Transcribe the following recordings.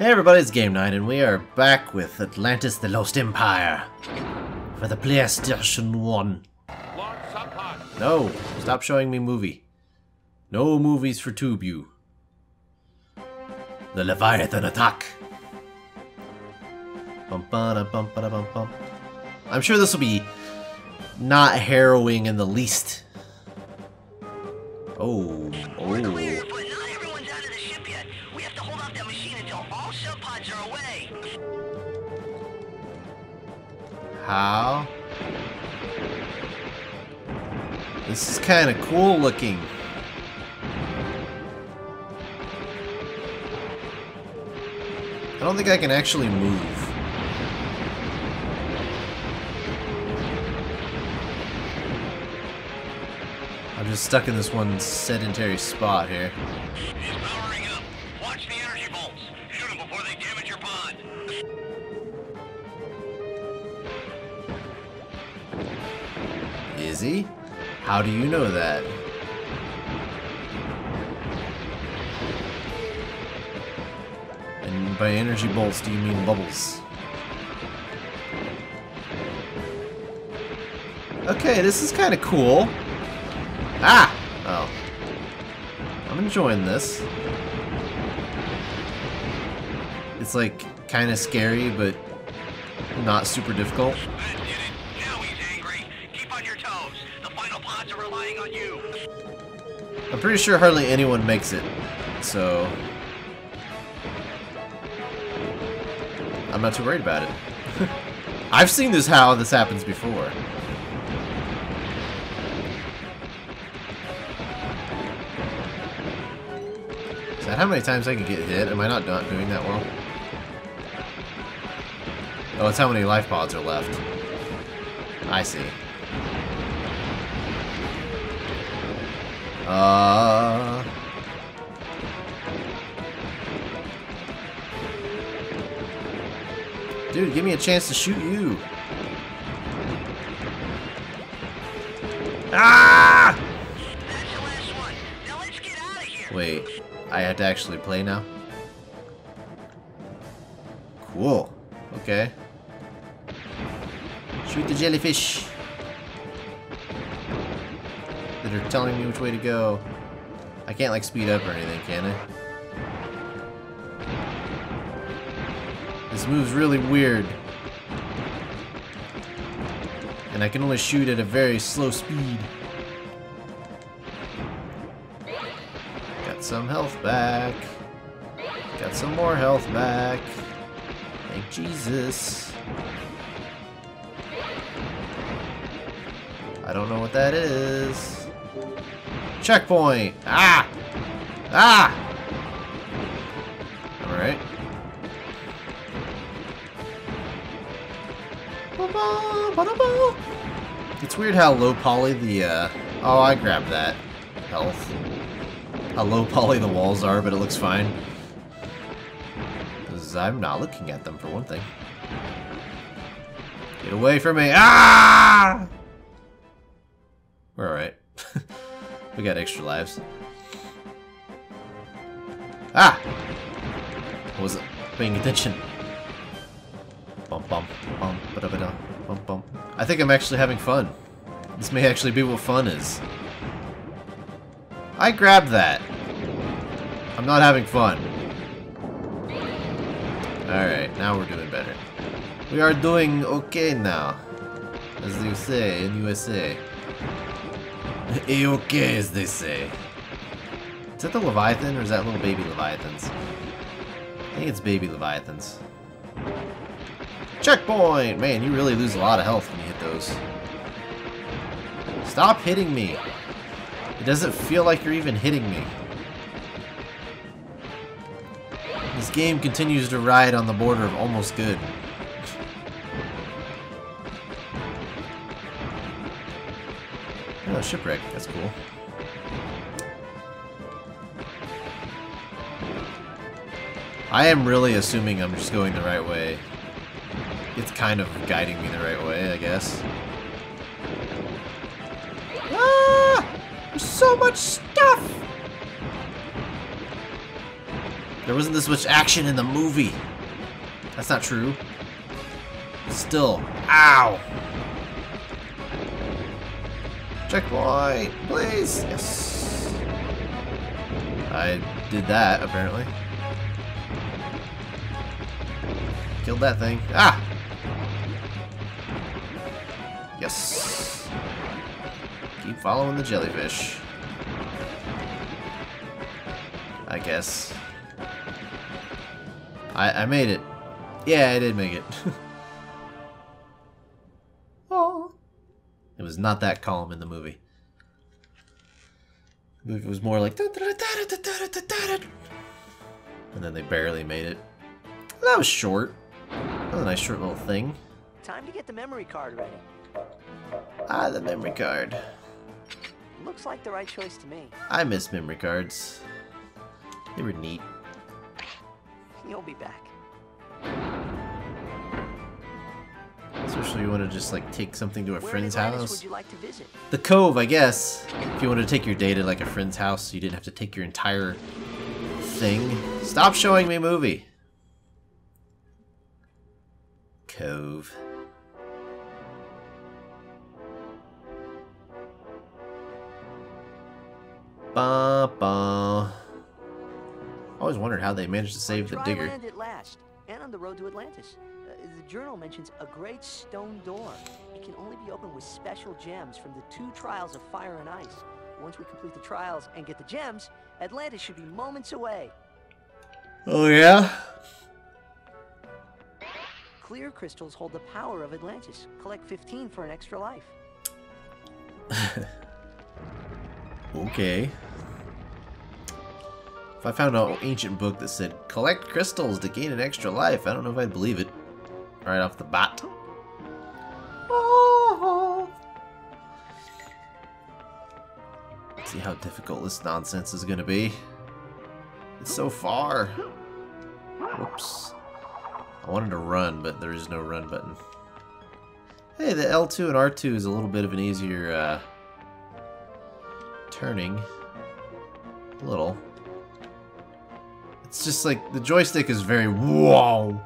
Hey everybody, it's GameKnight, and we are back with Atlantis the Lost Empire for the PlayStation 1. No, stop showing me movie. No movies for tube you. The Leviathan attack. Bum, ba, bum, ba, bum, bum. I'm sure this will be not harrowing in the least. Oh, oh. Hold off that machine until all subpods are away. How? This is kind of cool looking. I don't think I can actually move. I'm just stuck in this one sedentary spot here. Watch the energy bolts. Shoot them before they damage your pod. Is he? How do you know that? And by energy bolts, do you mean bubbles? Okay, this is kind of cool. Ah! Oh. I'm enjoying this. It's like kind of scary, but not super difficult. That did it. Now he's angry. Keep on your toes. The final pods are relying on you. I'm pretty sure hardly anyone makes it, so I'm not too worried about it. I've seen this how this happens before. Is that how many times I can get hit? Am I not doing that well? Oh, it's how many life pods are left. I see. Uh. Dude, give me a chance to shoot you. Ah! Wait, I have to actually play now? Cool. Okay. Shoot the jellyfish. That are telling me which way to go. I can't like speed up or anything, can I? This move's really weird. And I can only shoot at a very slow speed. Got some health back. Got some more health back. Thank Jesus. I don't know what that is. Checkpoint! Ah! Ah! Alright. It's weird how low poly the, uh... Oh, I grabbed that. Health. How low poly the walls are, but it looks fine. Because I'm not looking at them, for one thing. Get away from me! Ah! We're alright. we got extra lives. Ah! I wasn't paying attention. Bum bum bum ba da ba da. I think I'm actually having fun. This may actually be what fun is. I grabbed that. I'm not having fun. Alright, now we're doing better. We are doing okay now. As you say in USA. A-okay, as they say. Is that the Leviathan, or is that little baby Leviathans? I think it's baby Leviathans. Checkpoint! Man, you really lose a lot of health when you hit those. Stop hitting me! It doesn't feel like you're even hitting me. This game continues to ride on the border of almost good. Shipwreck. That's cool. I am really assuming I'm just going the right way. It's kind of guiding me the right way, I guess. Ah! There's so much stuff! There wasn't this much action in the movie. That's not true. Still. Ow! Checkpoint, please. Yes. I did that, apparently. Killed that thing. Ah! Yes. Keep following the jellyfish. I guess. I, I made it. Yeah, I did make it. not that calm in the movie. The movie was more like... And then they barely made it. That was short. That was a nice short little thing. Time to get the memory card ready. Ah, the memory card. Looks like the right choice to me. I miss memory cards. They were neat. You'll be back. Especially you want to just like take something to a Where friend's house. would you like to visit? The Cove, I guess. If you wanted to take your data like a friend's house, you didn't have to take your entire thing. Stop showing me movie. Cove. Ba ba. Always wondered how they managed to save the digger. land at last, and on the road to Atlantis. The journal mentions a great stone door. It can only be opened with special gems from the two trials of fire and ice. Once we complete the trials and get the gems, Atlantis should be moments away. Oh yeah? Clear crystals hold the power of Atlantis. Collect 15 for an extra life. Okay. If I found an ancient book that said, collect crystals to gain an extra life, I don't know if I'd believe it. Right off the bat. See how difficult this nonsense is gonna be. It's so far. Whoops. I wanted to run, but there is no run button. Hey, the L2 and R2 is a little bit of an easier, uh, turning. A little. It's just like, the joystick is very whoa.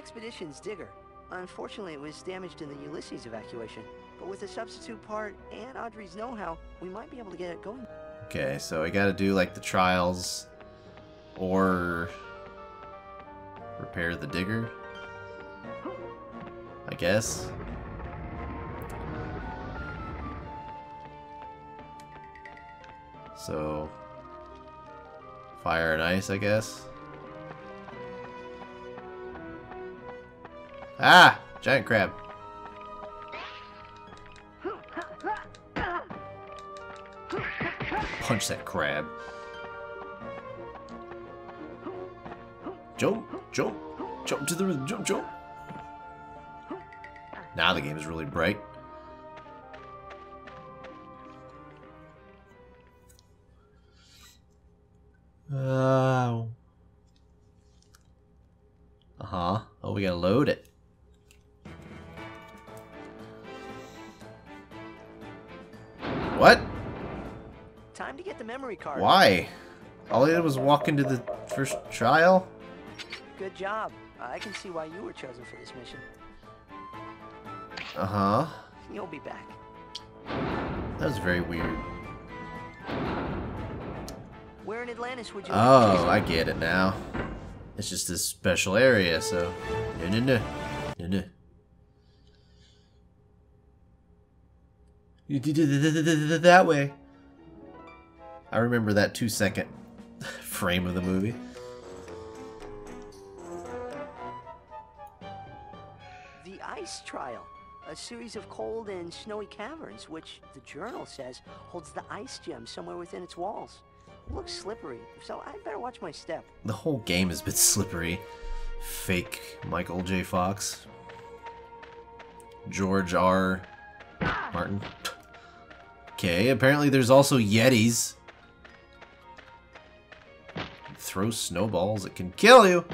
Expedition's digger. Unfortunately, it was damaged in the Ulysses evacuation. But with a substitute part and Audrey's know-how, we might be able to get it going. Okay, so I gotta do like the trials or repair the digger. I guess. So fire and ice, I guess. Ah! Giant crab. Punch that crab. Jump, jump, jump to the rhythm, jump, jump. Now the game is really bright. Oh. Uh-huh. Oh, we gotta load it. The memory card. Why? All I did was walk into the first trial? Good job. I can see why you were chosen for this mission. Uh-huh. You'll be back. That was very weird. Where in Atlantis would you Oh. I get it now. It's just this special area, so... No, no, no. No, no. You did it that way. I remember that two second frame of the movie. The Ice Trial. A series of cold and snowy caverns, which the journal says holds the ice gem somewhere within its walls. Looks slippery, so I'd better watch my step. The whole game is a bit slippery. Fake Michael J. Fox. George R. Martin. Okay, apparently there's also Yetis. Throw snowballs, it can kill you!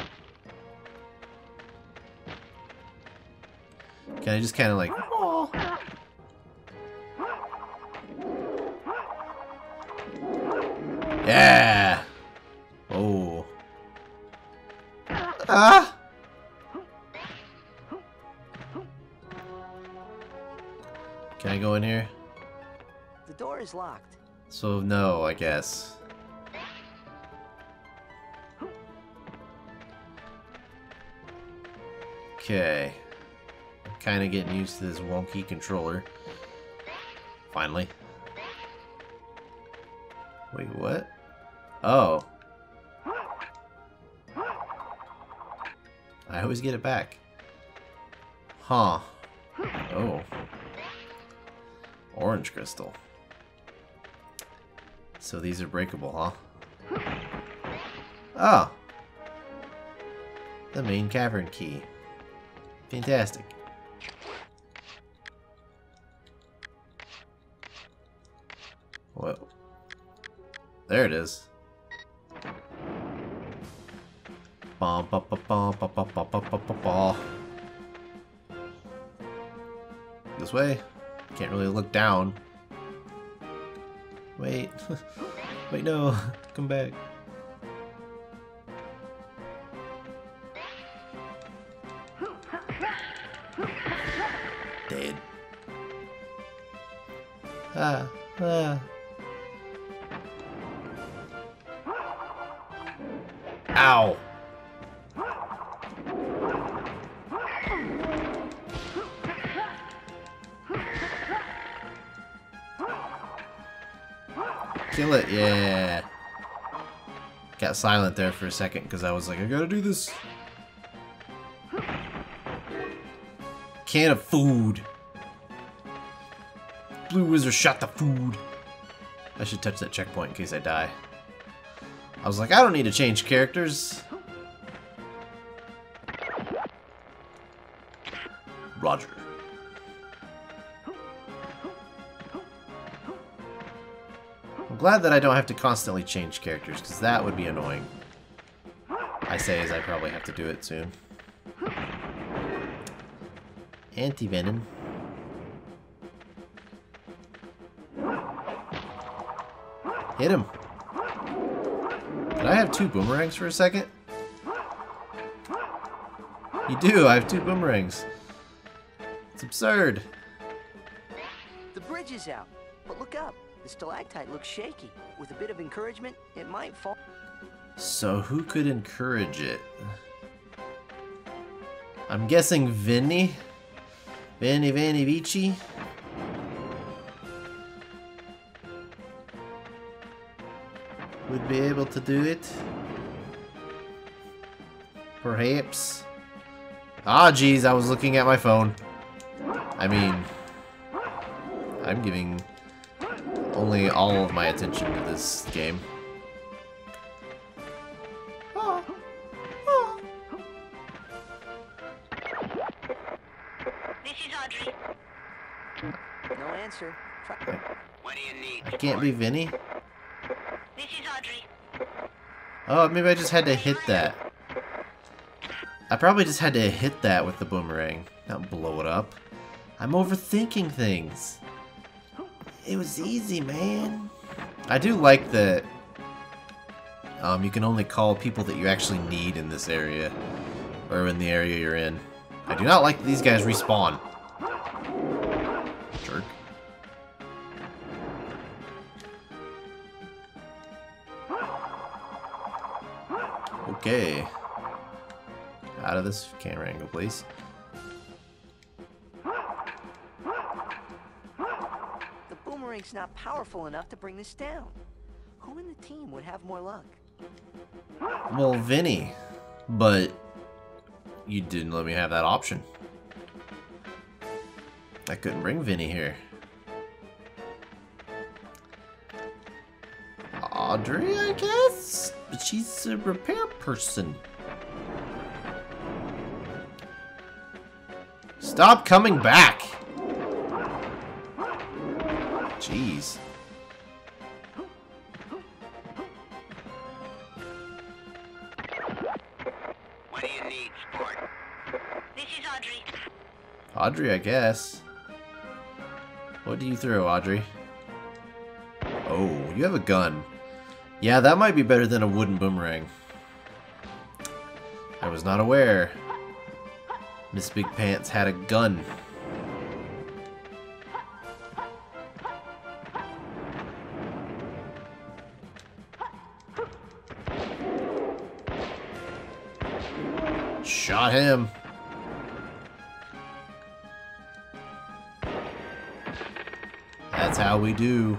Can I just kind of like... Yeah! Oh. Ah! Can I go in here? The door is locked. So no, I guess. Okay. Kind of getting used to this wonky controller. Finally. Wait, what? Oh. I always get it back. Huh. Oh. Orange crystal. So these are breakable, huh? Oh. The main cavern key. Fantastic. Whoa. There it is. Bum, ba, bum, ba, ba, ba, ba, ba, ba, ba. This way? Can't really look down. Wait. Wait, no. Come back. Kill it, yeah. Got silent there for a second because I was like, I gotta do this. Can of food. Blue Wizard shot the food. I should touch that checkpoint in case I die. I was like, I don't need to change characters. Roger. I'm glad that I don't have to constantly change characters, because that would be annoying. I say as I probably have to do it soon. Anti-venom. Hit him. Did I have two boomerangs for a second? You do, I have two boomerangs. It's absurd. The bridge is out. The stalactite looks shaky. With a bit of encouragement, it might fall. So who could encourage it? I'm guessing Vinny? Vinny Vanny Vici? Would be able to do it? Perhaps? Ah, geez, I was looking at my phone. I mean, I'm giving only all of my attention to this game. This is Audrey. No answer. Try. What do you need? I can't be Vinny. This is Audrey. Oh, maybe I just had to hit that. I probably just had to hit that with the boomerang, not blow it up. I'm overthinking things. It was easy, man. I do like that um, you can only call people that you actually need in this area, or in the area you're in. I do not like that these guys respawn. Jerk. Okay. Out of this camera angle, please. Not powerful enough to bring this down. Who in the team would have more luck? Well, Vinny. But you didn't let me have that option. I couldn't bring Vinny here. Audrey, I guess? But she's a repair person. Stop coming back! Jeez. What do you need, sport? This is Audrey. Audrey, I guess. What do you throw, Audrey? Oh, you have a gun. Yeah, that might be better than a wooden boomerang. I was not aware. Miss Big Pants had a gun. Him. That's how we do.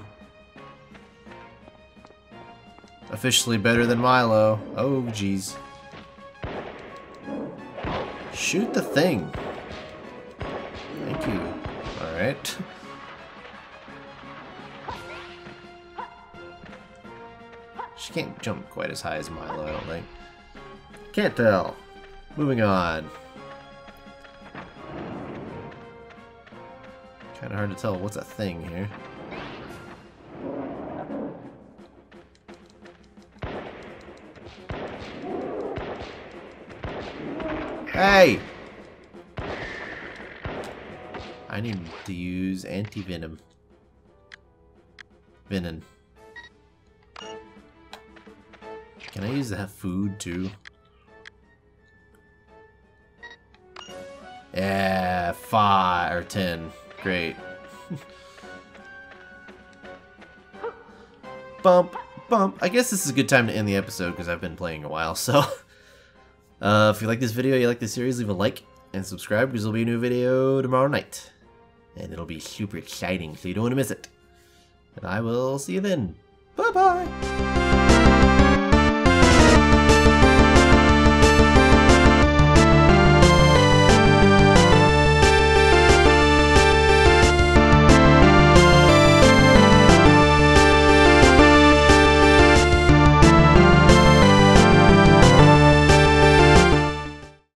Officially better than Milo. Oh, jeez. Shoot the thing. Thank you. Alright. She can't jump quite as high as Milo, I don't think. Can't tell. Moving on. Kinda hard to tell what's a thing here. Hey! I need to use anti-venom. Venom. Can I use that food too? Yeah, five or ten. Great. bump, bump. I guess this is a good time to end the episode because I've been playing a while, so... Uh, if you like this video, you like this series, leave a like and subscribe because there'll be a new video tomorrow night. And it'll be super exciting, so you don't want to miss it. And I will see you then. Bye-bye!